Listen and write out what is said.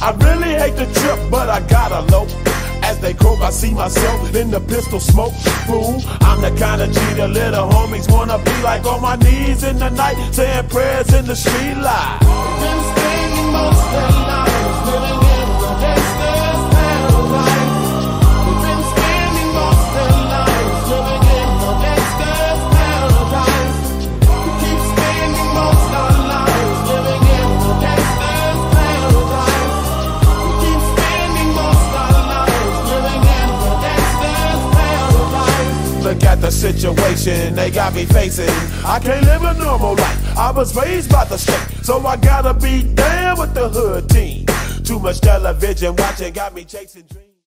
I really hate the trip, but I gotta low. As they croak, I see myself in the pistol smoke. Fool, I'm the kind of G little homies wanna be like on my knees in the night, saying prayers in the street light. Look at the situation they got me facing. I can't live a normal life. I was raised by the state, so I gotta be down with the hood team. Too much television watching got me chasing dreams.